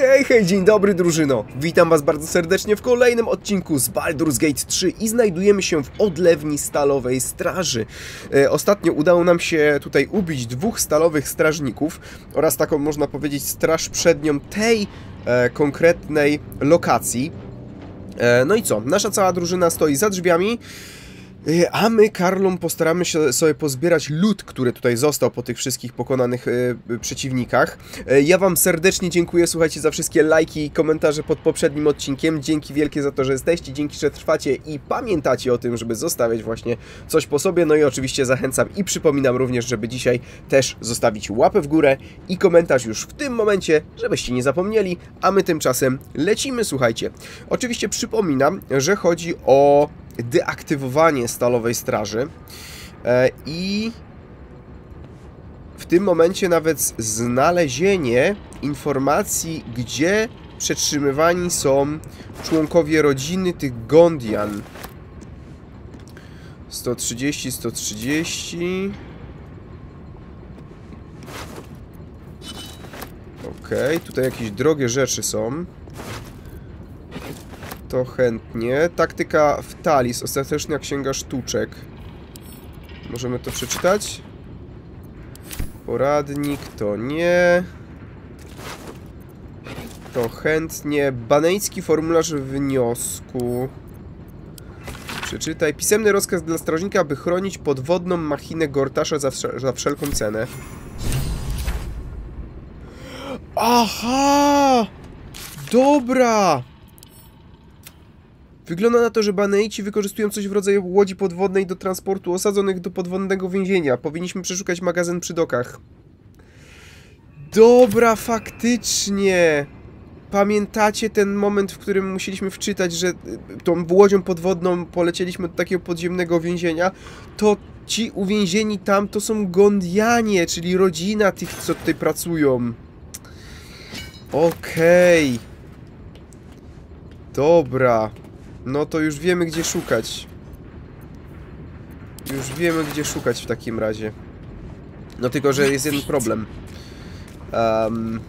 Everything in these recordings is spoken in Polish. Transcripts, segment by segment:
Hej, hej, dzień dobry drużyno! Witam was bardzo serdecznie w kolejnym odcinku z Baldur's Gate 3 i znajdujemy się w odlewni Stalowej Straży. E, ostatnio udało nam się tutaj ubić dwóch stalowych strażników oraz taką, można powiedzieć, straż przednią tej e, konkretnej lokacji. E, no i co? Nasza cała drużyna stoi za drzwiami. Y, A my, Karlom, postaramy się sobie pozbierać lód, który tutaj został po tych wszystkich pokonanych y, przeciwnikach. Y, ja wam serdecznie dziękuję, słuchajcie, za wszystkie lajki i komentarze pod poprzednim odcinkiem. Dzięki wielkie za to, że jesteście, dzięki, że trwacie i pamiętacie o tym, żeby zostawiać właśnie coś po sobie. No i oczywiście zachęcam i przypominam również, żeby dzisiaj też zostawić łapę w górę i komentarz już w tym momencie, żebyście nie zapomnieli, a my tymczasem lecimy, słuchajcie. Oczywiście przypominam, że chodzi o deaktywowanie Stalowej Straży e, i w tym momencie nawet znalezienie informacji, gdzie przetrzymywani są członkowie rodziny tych Gondian. 130, 130. Okej, tutaj jakieś drogie rzeczy są to chętnie. Taktyka w Talis, ostateczna księga sztuczek. Możemy to przeczytać? Poradnik to nie. To chętnie. Banejski formularz wniosku. Przeczytaj. Pisemny rozkaz dla strażnika, by chronić podwodną machinę Gortasza za, za wszelką cenę. Aha! Dobra! Wygląda na to, że Baneici wykorzystują coś w rodzaju łodzi podwodnej do transportu osadzonych do podwodnego więzienia. Powinniśmy przeszukać magazyn przy dokach. Dobra, faktycznie! Pamiętacie ten moment, w którym musieliśmy wczytać, że y, tą łodzią podwodną polecieliśmy do takiego podziemnego więzienia? To ci uwięzieni tam to są Gondianie, czyli rodzina tych, co tutaj pracują. Okej. Okay. Dobra. No to już wiemy, gdzie szukać. Już wiemy, gdzie szukać w takim razie. No tylko, że jest jeden problem. Um,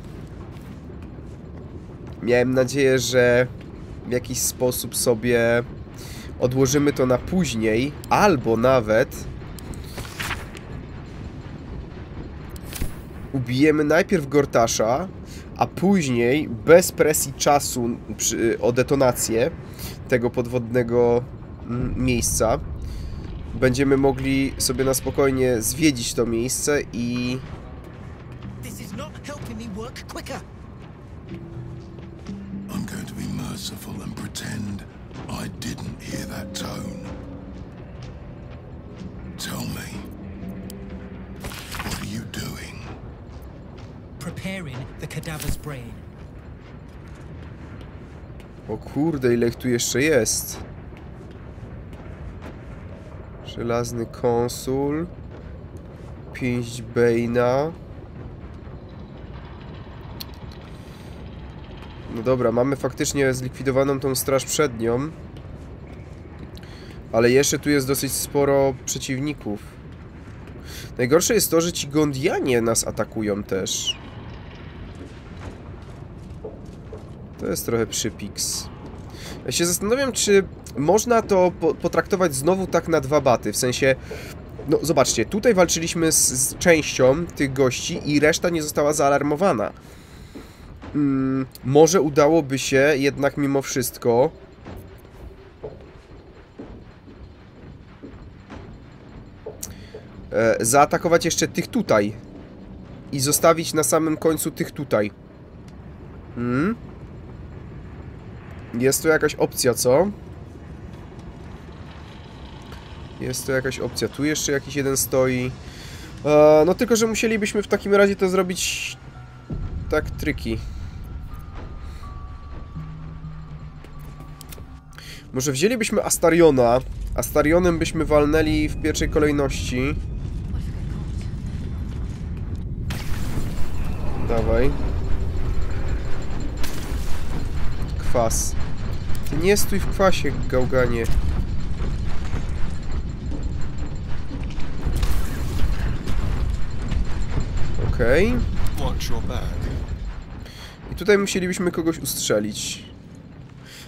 miałem nadzieję, że w jakiś sposób sobie odłożymy to na później, albo nawet ubijemy najpierw Gortasza, a później bez presji czasu przy, o detonację tego podwodnego mm, miejsca będziemy mogli sobie na spokojnie zwiedzić to miejsce i I'm going to be merciful and pretend I didn't hear that tone. Tell me, what are you doing? Preparing the cadaver's brain. O kurde, ile ich tu jeszcze jest. Żelazny konsul. Pięść Bejna. No dobra, mamy faktycznie zlikwidowaną tą straż przednią. Ale jeszcze tu jest dosyć sporo przeciwników. Najgorsze jest to, że ci Gondianie nas atakują też. Jest trochę przypiks. Ja się zastanawiam, czy można to po potraktować znowu tak na dwa baty, w sensie... No, zobaczcie, tutaj walczyliśmy z, z częścią tych gości i reszta nie została zaalarmowana. Hmm, może udałoby się jednak mimo wszystko... E, zaatakować jeszcze tych tutaj. I zostawić na samym końcu tych tutaj. Hmm? Jest to jakaś opcja, co? Jest to jakaś opcja. Tu jeszcze jakiś jeden stoi. E, no tylko, że musielibyśmy w takim razie to zrobić tak triki. Może wzięlibyśmy Astariona. Astarionem byśmy walnęli w pierwszej kolejności. Dawaj. Kwas. Ty nie stój w kwasie, gałganie. Okej. Okay. tutaj musielibyśmy kogoś ustrzelić.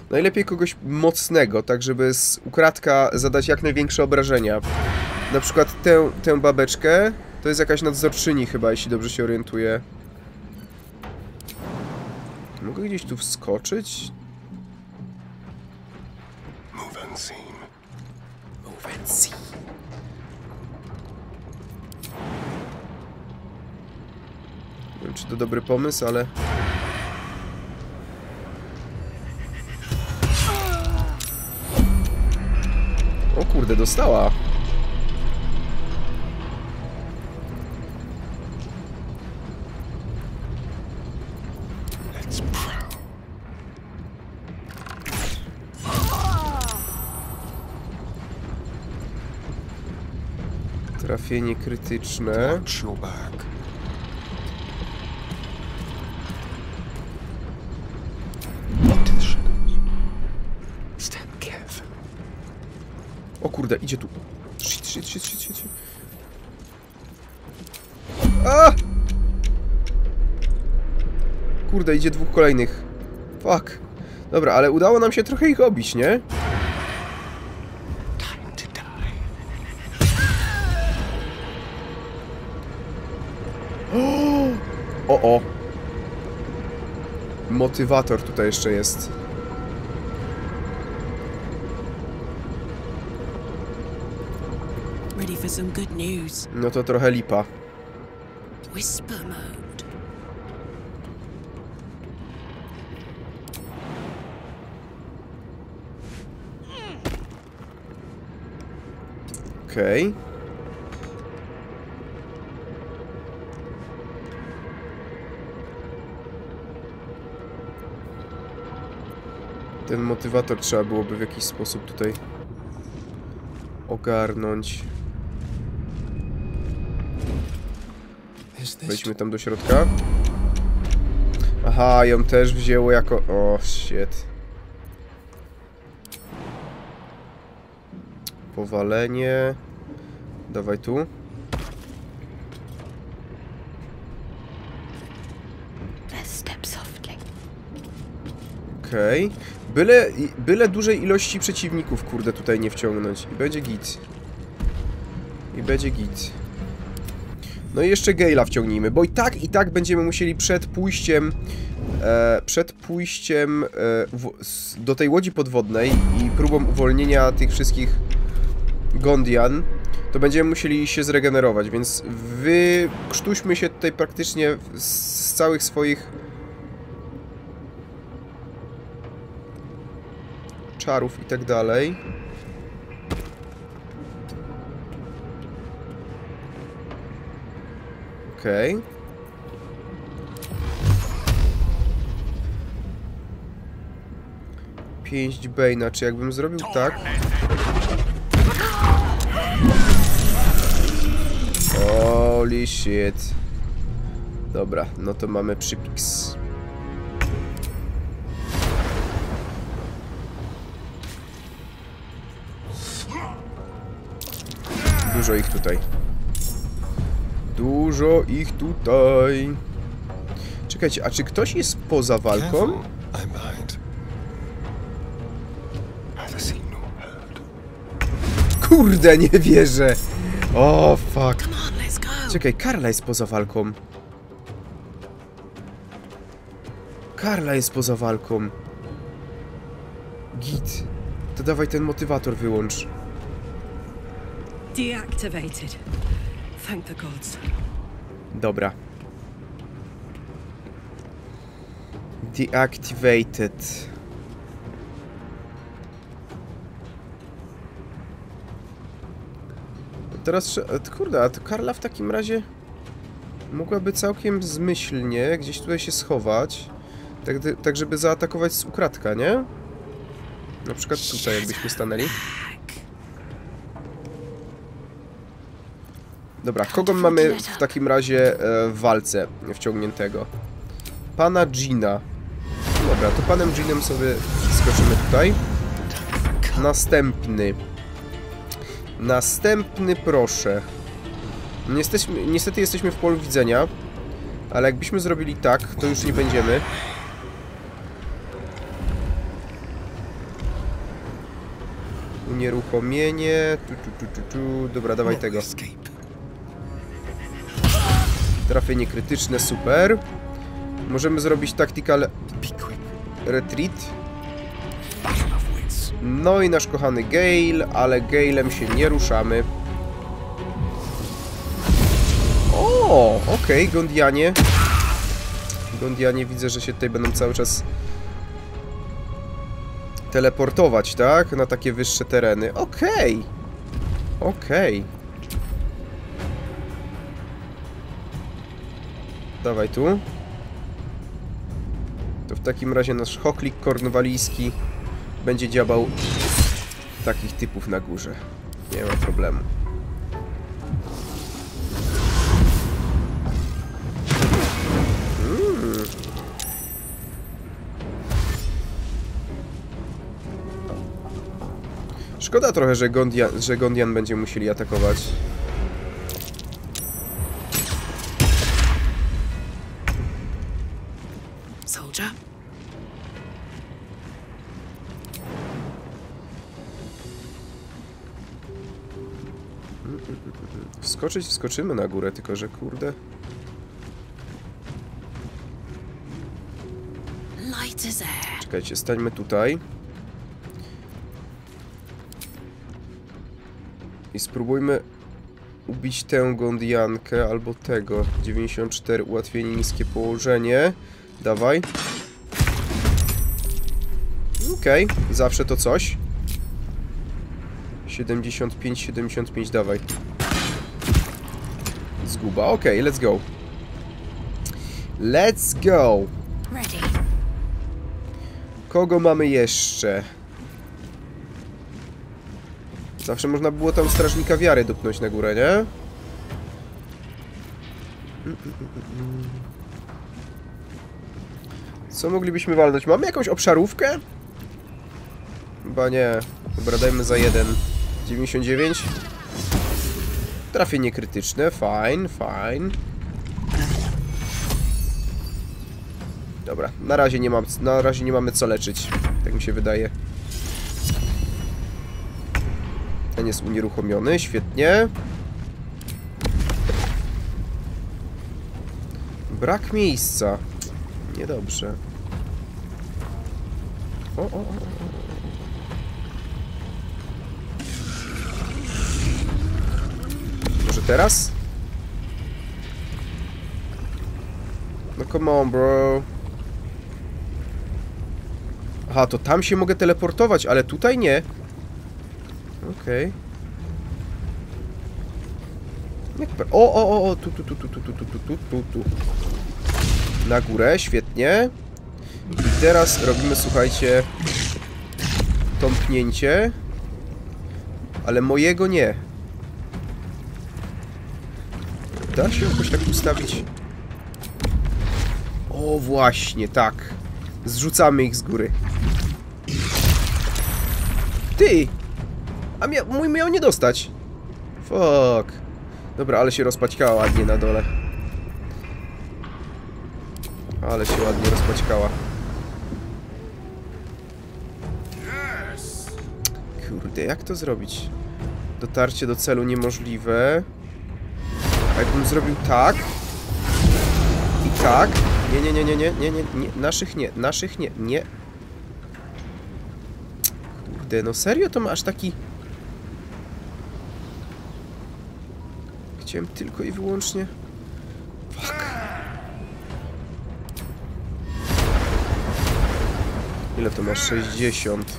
Najlepiej kogoś mocnego, tak żeby z ukradka zadać jak największe obrażenia. Na przykład tę, tę babeczkę, to jest jakaś nadzorczyni chyba, jeśli dobrze się orientuję. Mogę gdzieś tu wskoczyć? Move unseen. Move and see. Nie wiem, czy to dobry pomysł, ale... O kurde, dostała. Step carefully. O kurde, idzie tu. Shit, shit, shit, shit. shit. A! Kurde, idzie dwóch kolejnych. Fuck. Dobra, ale udało nam się trochę ich obić, nie? Motywator tutaj jeszcze jest. No to trochę lipa. Whisper mode. Okej. Ten motywator trzeba byłoby w jakiś sposób tutaj ogarnąć. Wejdźmy tam do środka. Aha, ją też wzięło jako... O, shit. Powalenie. Dawaj tu. Okej. Byle, byle dużej ilości przeciwników, kurde, tutaj nie wciągnąć. I będzie git. I będzie git. No i jeszcze Gale'a wciągnijmy, bo i tak, i tak będziemy musieli przed pójściem e, przed pójściem e, w, do tej łodzi podwodnej i próbą uwolnienia tych wszystkich Gondian, to będziemy musieli się zregenerować, więc wykrztuśmy się tutaj praktycznie z, z całych swoich czarów i tak dalej. Okej. Okay. Pięść Bane'a, czy jakbym zrobił tak? Holy shit. Dobra, no to mamy przypiks. Dużo ich tutaj. Dużo ich tutaj. Czekajcie, a czy ktoś jest poza walką? Kurde, nie wierzę. O, fuck. Czekaj, Karla jest poza walką. Karla jest poza walką. Git. To dawaj ten motywator wyłącz. Deactivated. Thank the gods. Dobra. Deactivated. Teraz, kurde, a to Karla w takim razie mogłaby całkiem zmyślnie gdzieś tutaj się schować, tak, tak żeby zaatakować z ukradka, nie? Na przykład tutaj, jakbyśmy stanęli. Dobra, kogo mamy w takim razie e, w walce wciągniętego? Pana Gina. Dobra, to panem Ginem sobie skoczymy tutaj. Następny. Następny proszę. Niestety jesteśmy w polu widzenia, ale jakbyśmy zrobili tak, to już nie będziemy. Unieruchomienie. Tu, tu, tu, tu, tu. Dobra, dawaj no tego. Trafienie krytyczne, super. Możemy zrobić tactical retreat. No i nasz kochany Gale, ale Galem się nie ruszamy. O, okej, Gondianie. Gondianie widzę, że się tutaj będą cały czas teleportować, tak? Na takie wyższe tereny. Okej. Okej. Dawaj tu. To w takim razie nasz choklik kornwalijski będzie działał takich typów na górze. Nie ma problemu. Mm. Szkoda trochę, że Gondian, że Gondian będzie musieli atakować. Wskoczyć wskoczymy na górę, tylko że kurde. Czekajcie, stańmy tutaj. I spróbujmy ubić tę Gondiankę albo tego. 94, ułatwienie, niskie położenie. Dawaj. Okej, zawsze to coś. 75, 75, dawaj. Zguba, okej, let's go. Let's go. Kogo mamy jeszcze? Zawsze można było tam strażnika wiary dupnąć na górę, nie? Co moglibyśmy walnąć? Mamy jakąś obszarówkę? Chyba nie. Dobra, dajmy za jeden. 99. Trafienie krytyczne. Fine, fine. Dobra, na razie nie mam, na razie nie mamy co leczyć. Tak mi się wydaje. Ten jest unieruchomiony, świetnie. Brak miejsca. Niedobrze. O, o, o, teraz? No come on, bro. Aha, to tam się mogę teleportować, ale tutaj nie. Okej. Pe- O, o, o, o, tu, tu, tu, tu, tu, tu, tu, tu, tu, tu. Na górę, świetnie. I teraz robimy, słuchajcie, tąpnięcie. Ale mojego nie. Da się jakoś tak ustawić? O, właśnie, tak. Zrzucamy ich z góry. Ty! A mia mój miał nie dostać. Fuck. Dobra, ale się rozpaćkała ładnie na dole. Ale się ładnie rozpaćkała. Kurde, jak to zrobić? Dotarcie do celu niemożliwe. Jakbym zrobił tak... I tak... Nie, nie, nie, nie, nie, nie, nie, nie, naszych nie, naszych nie, nie. Kurde, no serio to ma aż taki... Chciałem tylko i wyłącznie... Fuck. Ile to masz? 60.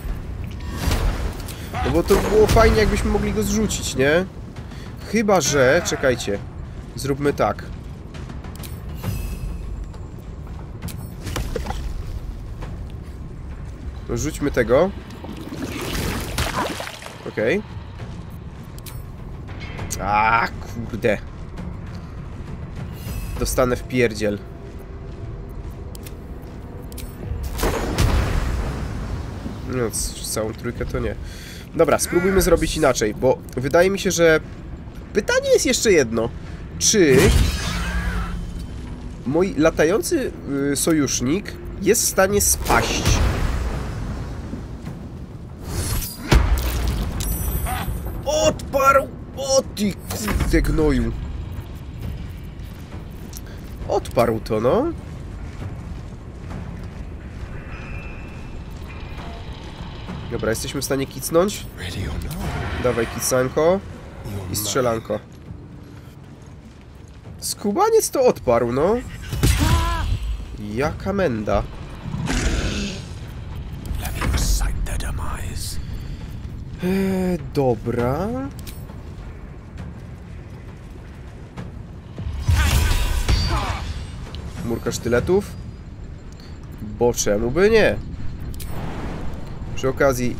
No bo to było fajnie, jakbyśmy mogli go zrzucić, nie? Chyba, że... Czekajcie. Zróbmy tak. No, rzućmy tego. Okej. A kurde. Dostanę w pierdziel. No, całą trójkę to nie. Dobra, spróbujmy zrobić inaczej, bo wydaje mi się, że... Pytanie jest jeszcze jedno. Czy... Mój latający y, sojusznik jest w stanie spaść? Ty kurde gnoju. Odparł to, no. Dobra, jesteśmy w stanie kicnąć. Dawaj kicanko i strzelanko. Skubaniec to odparł, no. Jaka menda. Eee, dobra. Murka sztyletów. Bo czemu by nie? Przy okazji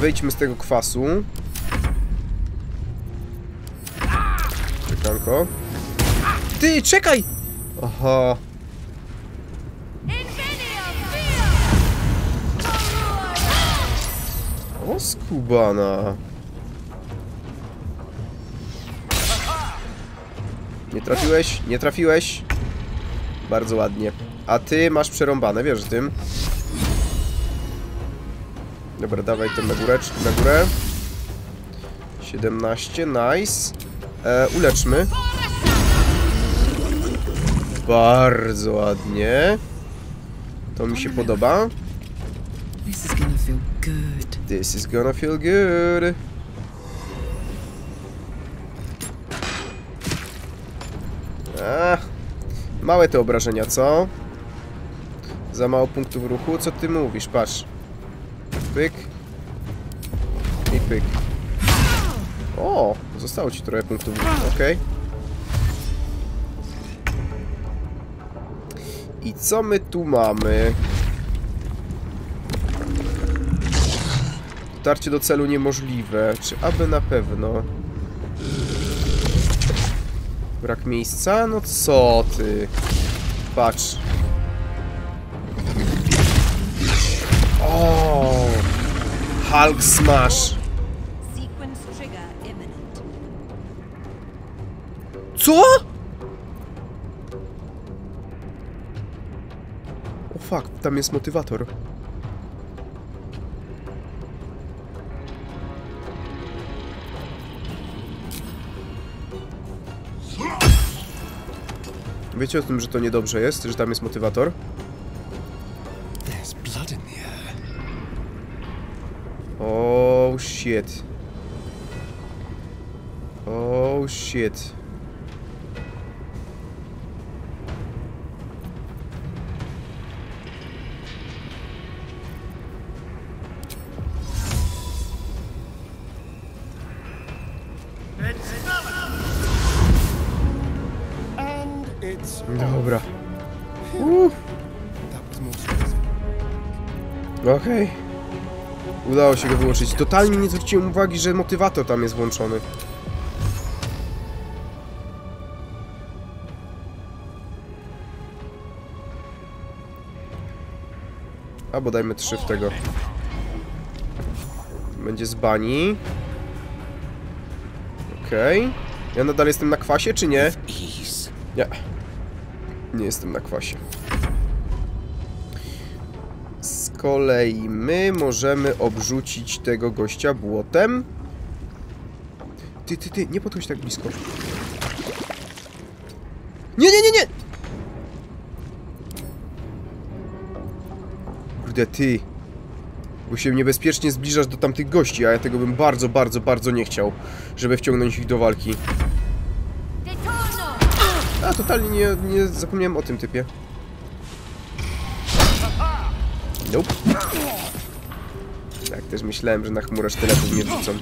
wyjdźmy z tego kwasu. Czekanko. Ty, czekaj! Aha. O, skubana. Nie trafiłeś? Nie trafiłeś? Bardzo ładnie. A ty masz przerąbane, wiesz tym? Dobra, dawaj to na górę, na górę. 17, nice. E, uleczmy. Bardzo ładnie. To mi się podoba. This is gonna feel good. This is gonna feel good. Ach, małe te obrażenia, co? Za mało punktów ruchu? Co ty mówisz? Patrz. Pyk. I pyk. O, zostało ci trochę punktów ruchu, okej. I co my tu mamy? Dotarcie do celu niemożliwe. Czy aby na pewno? Brak miejsca? No co ty? Patrz. O! Hulk Smash. Co? Fuck, tam jest motywator. Wiecie o tym, że to niedobrze jest, że tam jest motywator? Oh shit. Oh shit. Okej. Udało się go wyłączyć. Totalnie nie zwróciłem uwagi, że motywator tam jest włączony. Albo dajmy trzy w tego. Będzie z bani. Okej. Ja nadal jestem na kwasie, czy nie? Nie. Nie jestem na kwasie. Kolei my możemy obrzucić tego gościa błotem. Ty, ty, ty, nie podchodź tak blisko. Nie, nie, nie, nie! Kurde, ty. Bo się niebezpiecznie zbliżasz do tamtych gości, a ja tego bym bardzo, bardzo, bardzo nie chciał, żeby wciągnąć ich do walki. A, totalnie nie, nie zapomniałem o tym typie. Nope. Tak, też myślałem, że na chmurę sztyletów nie wrzucą.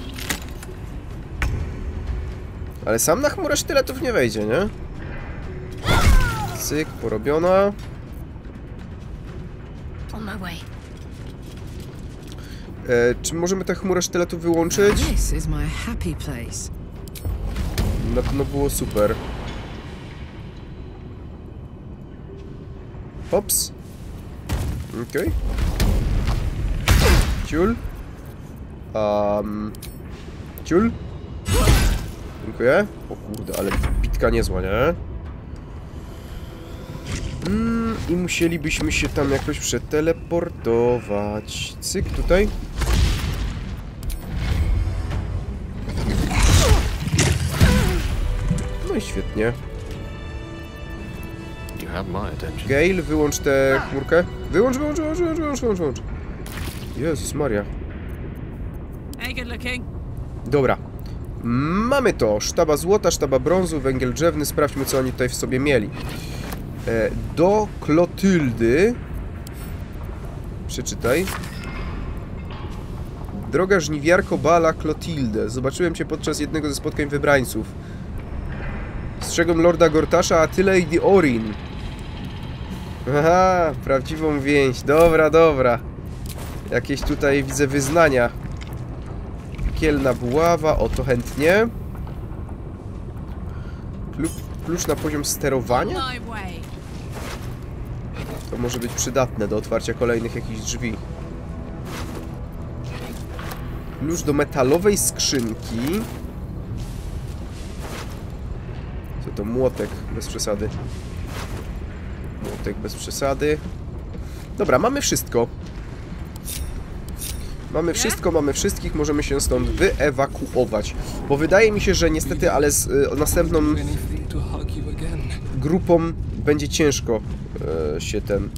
Ale sam na chmurę sztyletów nie wejdzie, nie? Cyk, porobiona. On my way. E, czy możemy tę chmurę sztyletów wyłączyć? This is my happy place. Na pewno było super. Pops. Okej. Ciul. Um. Ciul. Dziękuję. O kurde, ale bitka niezła, nie? Mm, I musielibyśmy się tam jakoś przeteleportować. Cyk, tutaj. No i świetnie. Gale, wyłącz tę chmurkę. Wyłącz, wyłącz, wyłącz, wyłącz, wyłącz, wyłącz, wyłącz. Jezus Maria. Hey, good looking. Dobra. Mamy to. Sztaba złota, sztaba brązu, węgiel drzewny. Sprawdźmy, co oni tutaj w sobie mieli. E, do Klotyldy. Przeczytaj. Droga żniwiarko Bala Klotilde. Zobaczyłem cię podczas jednego ze spotkań wybrańców. Strzegłem Lorda Gortasza, a ty Lady Orin. Aha, prawdziwą więź. Dobra, dobra. Jakieś tutaj widzę wyznania. Kielna buława, o to chętnie. Klu klucz na poziom sterowania? To może być przydatne do otwarcia kolejnych jakichś drzwi. Klucz do metalowej skrzynki. Co to? Młotek, bez przesady. Młotek bez przesady. Dobra, mamy wszystko. Mamy wszystko, mamy wszystkich, możemy się stąd wyewakuować. Bo wydaje mi się, że niestety, ale z y, następną grupą będzie ciężko e, się ten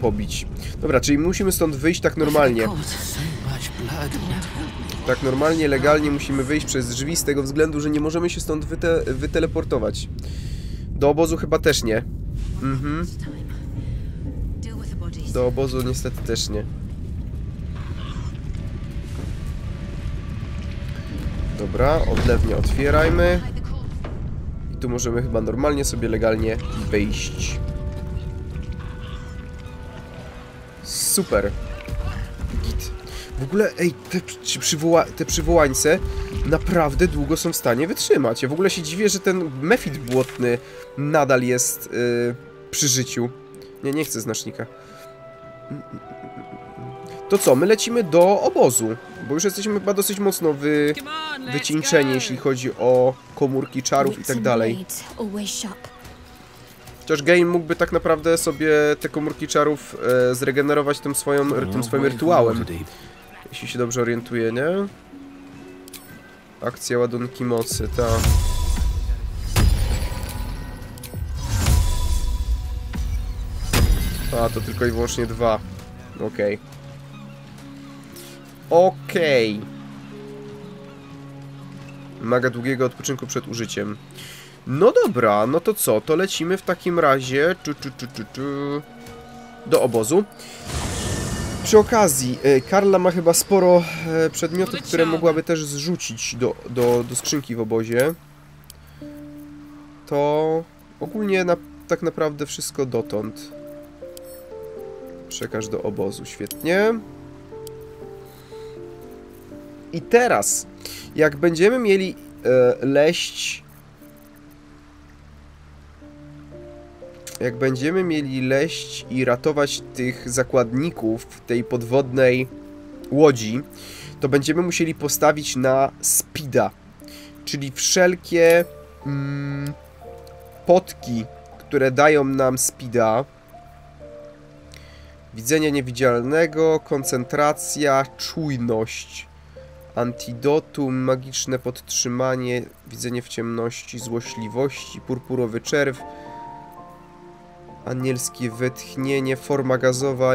pobić. Dobra, czyli musimy stąd wyjść tak normalnie. Tak normalnie, legalnie musimy wyjść przez drzwi z tego względu, że nie możemy się stąd wyte wyteleportować. Do obozu chyba też nie. Mhm, do obozu niestety też nie. Dobra, odlewnie otwierajmy. I tu możemy chyba normalnie sobie legalnie wejść. Super. W ogóle, ej, te, przy- przywoła te przywołańce naprawdę długo są w stanie wytrzymać. Ja w ogóle się dziwię, że ten mefit błotny nadal jest yy, przy życiu. Nie, nie chcę znacznika. To co, my lecimy do obozu, bo już jesteśmy chyba dosyć mocno wy, wycieńczeni, jeśli chodzi o komórki czarów i tak dalej. Chociaż Game mógłby tak naprawdę sobie te komórki czarów e, zregenerować tym, swoją, tym swoim rytuałem, jeśli się dobrze orientuję, nie? Akcja ładunki mocy, ta. A, to tylko i wyłącznie dwa. Okej. Okej. Maga długiego odpoczynku przed użyciem. No dobra, no to co? To lecimy w takim razie czu, czu, czu, do obozu. Przy okazji, e, Karla ma chyba sporo e, przedmiotów, które mogłaby też zrzucić do, do, do skrzynki w obozie. To ogólnie na, tak naprawdę wszystko dotąd. Przekaż do obozu, świetnie. I teraz, jak będziemy mieli e, leść jak będziemy mieli leść i ratować tych zakładników tej podwodnej łodzi, to będziemy musieli postawić na speeda, czyli wszelkie mm, potki, które dają nam speeda. Widzenie niewidzialnego, koncentracja, czujność, antidotum, magiczne podtrzymanie, widzenie w ciemności, złośliwości, purpurowy czerw, Anielskie wytchnienie, forma gazowa.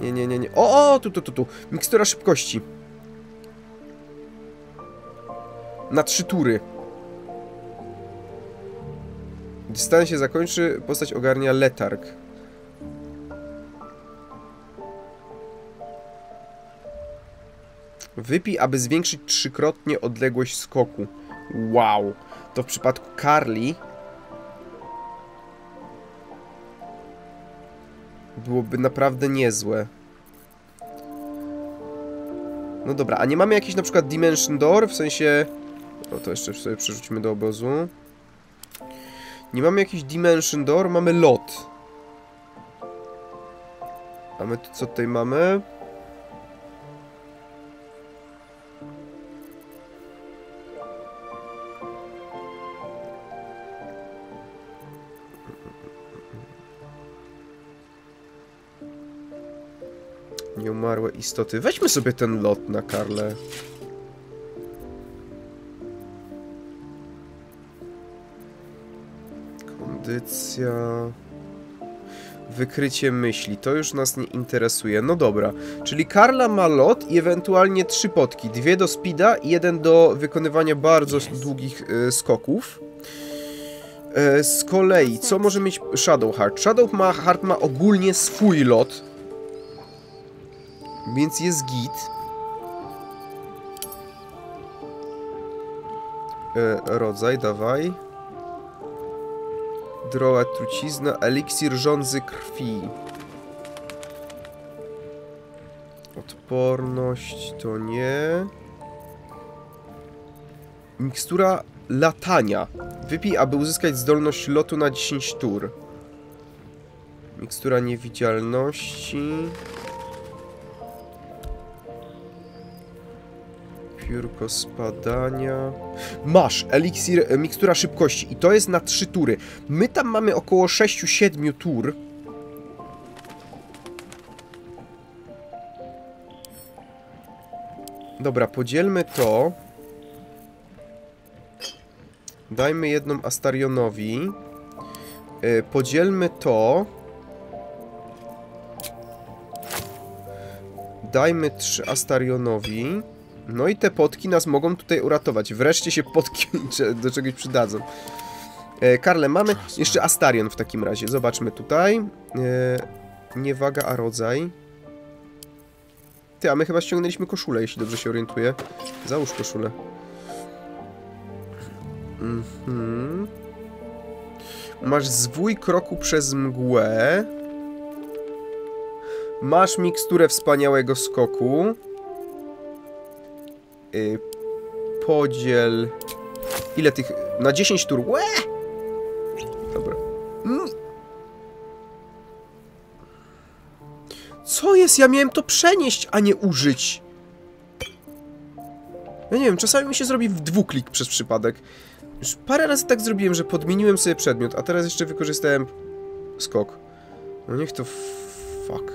Nie, nie, nie, nie. O, o, tu, tu, tu, tu. Mikstura szybkości. Na trzy tury. Gdy stan się zakończy, postać ogarnia letarg. Wypij, aby zwiększyć trzykrotnie odległość skoku. Wow. To w przypadku Carly byłoby naprawdę niezłe. No dobra, a nie mamy jakiś na przykład Dimension Door, w sensie... No to jeszcze sobie przerzucimy do obozu. Nie mamy jakiś Dimension Door, mamy lot. A my tu co tutaj mamy? istoty. Weźmy sobie ten lot na Karle. Kondycja... Wykrycie myśli, to już nas nie interesuje. No dobra, czyli Karla ma lot i ewentualnie trzy potki. Dwie do speeda i jeden do wykonywania bardzo yes. długich y, skoków. E, z kolei, co może mieć Shadowheart? Shadowheart ma ogólnie swój lot, więc jest git. E, rodzaj, dawaj. Droga trucizna, eliksir żądzy krwi. Odporność to nie. Mikstura latania. Wypij, aby uzyskać zdolność lotu na 10 tur. Mikstura niewidzialności. Piórko spadania. Masz eliksir, e, mikstura szybkości i to jest na 3 tury. My tam mamy około 6-7 tur. Dobra, podzielmy to. Dajmy jedną Astarionowi. Yy, podzielmy to. Dajmy trzy Astarionowi. No i te potki nas mogą tutaj uratować. Wreszcie się potki do czegoś przydadzą. E, Karle, mamy jeszcze Astarion w takim razie. Zobaczmy tutaj. E, niewaga, a rodzaj. Ty, a my chyba ściągnęliśmy koszulę, jeśli dobrze się orientuję. Załóż koszulę. Mhm. Masz zwój kroku przez mgłę. Masz miksturę wspaniałego skoku. Y, podziel... Ile tych... Na 10 tur. Łe! Dobra. Mm. Co jest? Ja miałem to przenieść, a nie użyć. Ja nie wiem, czasami mi się zrobi w dwuklik przez przypadek. Już parę razy tak zrobiłem, że podmieniłem sobie przedmiot, a teraz jeszcze wykorzystałem skok. No niech to fuck.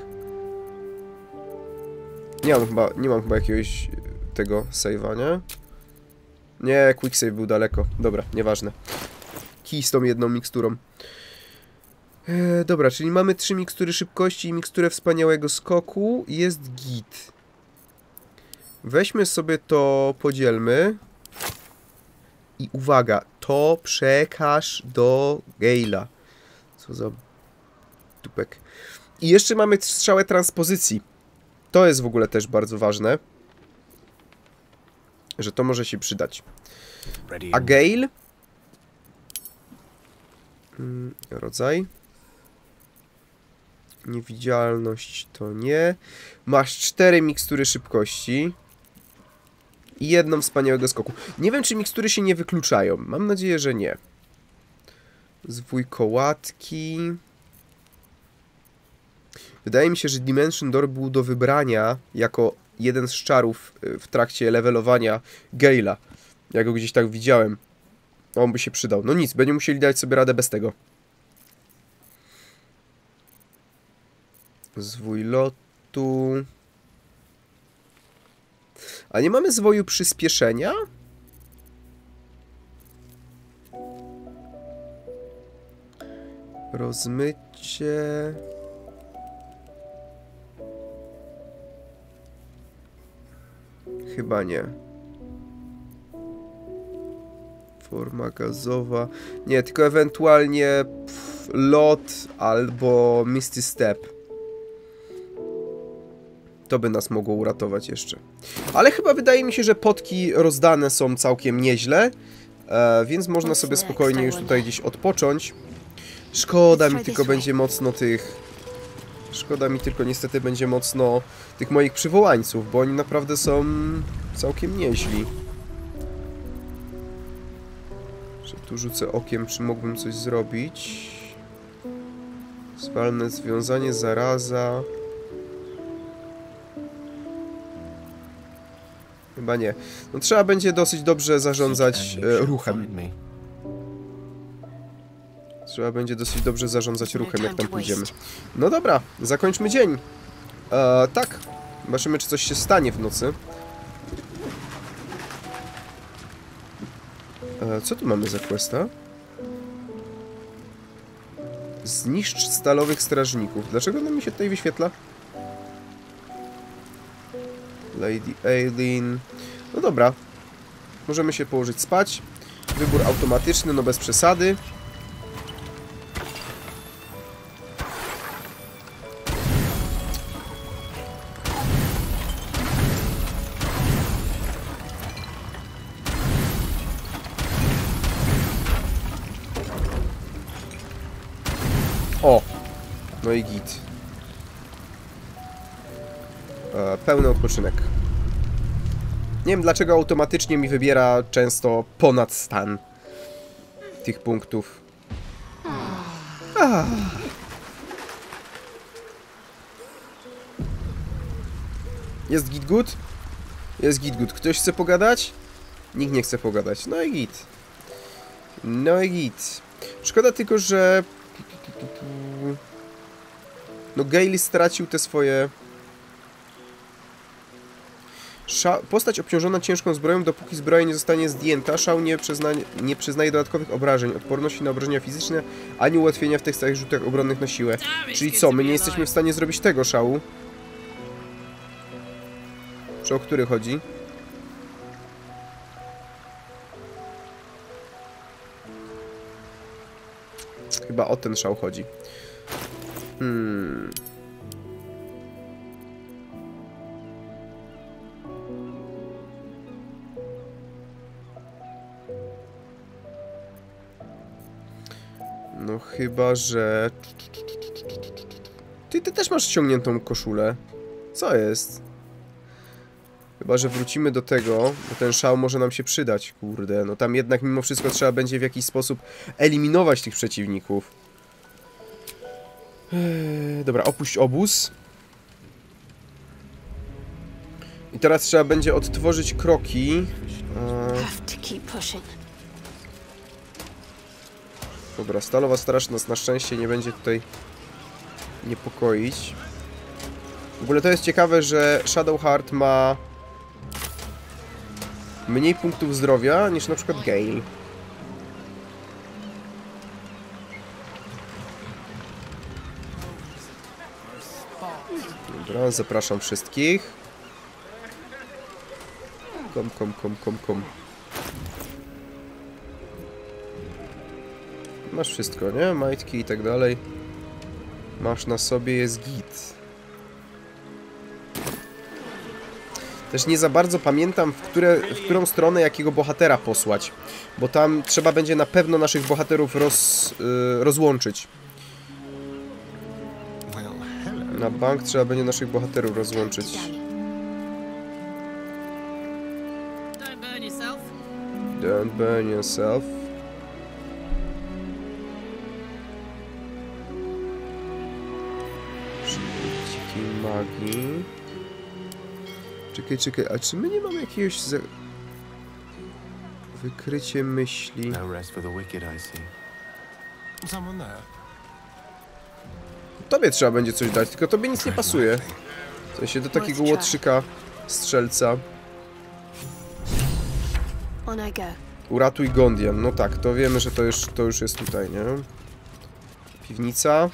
Nie mam chyba, nie mam chyba jakiegoś tego save'a, nie? Nie, quick save był daleko. Dobra, nieważne. Kij z tą jedną miksturą. E, dobra, czyli mamy trzy mikstury szybkości i miksturę wspaniałego skoku. Jest git. Weźmy sobie to, podzielmy. I uwaga, to przekaż do Gale'a. Co za dupek. I jeszcze mamy strzałę transpozycji. To jest w ogóle też bardzo ważne. Że to może się przydać. A Gale... Mm, rodzaj. Niewidzialność to nie. Masz cztery mikstury szybkości. I jedną wspaniałego skoku. Nie wiem, czy mikstury się nie wykluczają. Mam nadzieję, że nie. Zwój kołatki. Wydaje mi się, że Dimension Door był do wybrania jako jeden z czarów y, w trakcie levelowania Gale'a. Ja go gdzieś tak widziałem. On by się przydał. No nic, będziemy musieli dać sobie radę bez tego. Zwój lotu... A nie mamy zwoju przyspieszenia? Rozmycie... Chyba nie. Forma gazowa. Nie, tylko ewentualnie pff, lot albo Misty Step. To by nas mogło uratować jeszcze. Ale chyba wydaje mi się, że potki rozdane są całkiem nieźle. E, więc można sobie spokojnie już tutaj gdzieś odpocząć. Szkoda mi tylko będzie mocno tych... Szkoda mi tylko niestety będzie mocno tych moich przywołańców, bo oni naprawdę są całkiem nieźli. Że tu rzucę okiem, czy mógłbym coś zrobić. Zwalne związanie, zaraza... Chyba nie. No trzeba będzie dosyć dobrze zarządzać e, ruchem. Trzeba będzie dosyć dobrze zarządzać ruchem, jak tam pójdziemy. No dobra, zakończmy dzień. E, tak, zobaczymy, czy coś się stanie w nocy. E, co tu mamy za questa? Zniszcz stalowych strażników. Dlaczego ono mi się tutaj wyświetla? Lady Aileen. No dobra. Możemy się położyć spać. Wybór automatyczny, no bez przesady. No i git. E, pełny odpoczynek. Nie wiem dlaczego automatycznie mi wybiera często ponad stan tych punktów. Ah. Jest git good? Jest git good. Ktoś chce pogadać? Nikt nie chce pogadać. No i git. No i git. Szkoda tylko, że... No Gale stracił te swoje... Sza postać obciążona ciężką zbroją, dopóki zbroja nie zostanie zdjęta, szał nie, przyznaje, nie przyznaje dodatkowych obrażeń, odporności na obrażenia fizyczne, ani ułatwienia w tych stałych rzutach obronnych na siłę. Czyli co, my nie jesteśmy w stanie zrobić tego szału? Czy o który chodzi? Chyba o ten szał chodzi. Hmm... No chyba, że... Ty, ty też masz ściągniętą koszulę. Co jest? Chyba, że wrócimy do tego, bo ten szał może nam się przydać, kurde. No tam jednak mimo wszystko trzeba będzie w jakiś sposób eliminować tych przeciwników. Eee, dobra, opuść obóz. I teraz trzeba będzie odtworzyć kroki. Eee. Dobra, stalowa straż nas na szczęście nie będzie tutaj niepokoić. W ogóle to jest ciekawe, że Shadowheart ma mniej punktów zdrowia niż na przykład Gale. Dobra, zapraszam wszystkich. Kom, kom, kom, kom, kom. Masz wszystko, nie? Majtki i tak dalej. Masz na sobie, jest git. Też nie za bardzo pamiętam, w, które, w którą stronę jakiego bohatera posłać. Bo tam trzeba będzie na pewno naszych bohaterów roz, y, rozłączyć. Na bank trzeba będzie naszych bohaterów rozłączyć. Don't burn yourself. Don't burn yourself. Magii. Czekaj, czekaj, a czy my nie mamy jakiegoś za... Wykrycie myśli. No rest for the wicked, I see. Someone there? Tobie trzeba będzie coś dać, tylko tobie nic nie pasuje. W sensie do takiego łotrzyka, strzelca. Uratuj Gondian. No tak, to wiemy, że to już, to już jest tutaj, nie? Piwnica.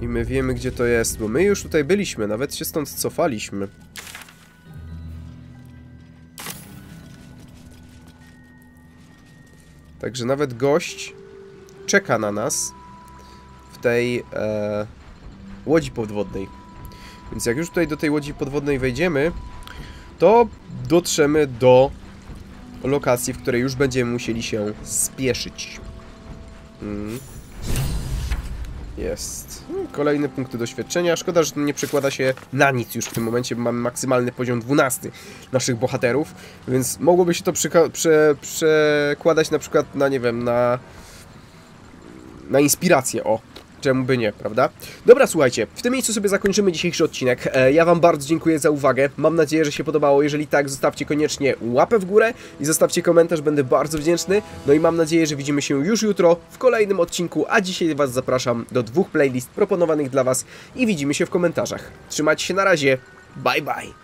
I my wiemy, gdzie to jest, bo my już tutaj byliśmy, nawet się stąd cofaliśmy. Także nawet gość czeka na nas w tej e, łodzi podwodnej. Więc jak już tutaj do tej łodzi podwodnej wejdziemy, to dotrzemy do lokacji, w której już będziemy musieli się spieszyć. Mm. Jest. Kolejne punkty doświadczenia. Szkoda, że to nie przekłada się na nic już w tym momencie, mamy maksymalny poziom 12 naszych bohaterów, więc mogłoby się to przekładać na przykład na, nie wiem, na na inspirację, o. Czemu by nie, prawda? Dobra, słuchajcie, w tym miejscu sobie zakończymy dzisiejszy odcinek. E, ja wam bardzo dziękuję za uwagę. Mam nadzieję, że się podobało. Jeżeli tak, zostawcie koniecznie łapę w górę i zostawcie komentarz, będę bardzo wdzięczny. No i mam nadzieję, że widzimy się już jutro w kolejnym odcinku, a dzisiaj was zapraszam do dwóch playlist proponowanych dla was i widzimy się w komentarzach. Trzymajcie się na razie, bye bye!